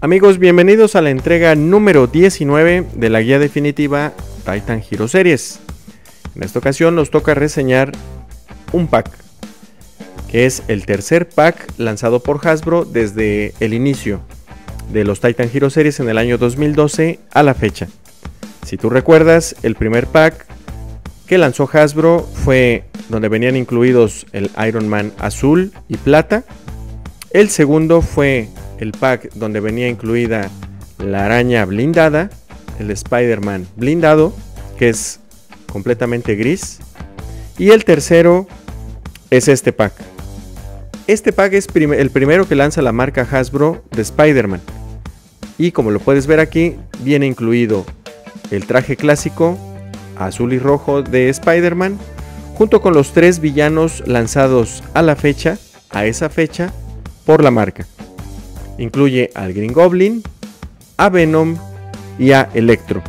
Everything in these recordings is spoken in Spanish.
Amigos, bienvenidos a la entrega número 19 de la guía definitiva Titan Hero Series. En esta ocasión nos toca reseñar un pack, que es el tercer pack lanzado por Hasbro desde el inicio de los Titan Hero Series en el año 2012 a la fecha. Si tú recuerdas, el primer pack que lanzó Hasbro fue donde venían incluidos el Iron Man azul y plata. El segundo fue el pack donde venía incluida la araña blindada, el Spider-Man blindado, que es completamente gris. Y el tercero es este pack. Este pack es el primero que lanza la marca Hasbro de Spider-Man. Y como lo puedes ver aquí, viene incluido el traje clásico azul y rojo de Spider-Man, junto con los tres villanos lanzados a la fecha, a esa fecha, por la marca. Incluye al Green Goblin, a Venom y a Electro.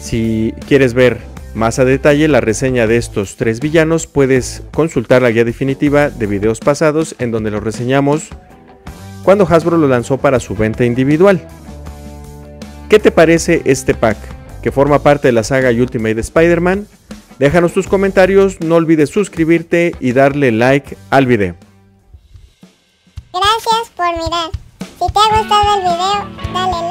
Si quieres ver más a detalle la reseña de estos tres villanos, puedes consultar la guía definitiva de videos pasados en donde los reseñamos cuando Hasbro lo lanzó para su venta individual. ¿Qué te parece este pack? Que forma parte de la saga Ultimate Spider-Man. Déjanos tus comentarios, no olvides suscribirte y darle like al video. Gracias por mirar. Si te ha gustado el video, dale like.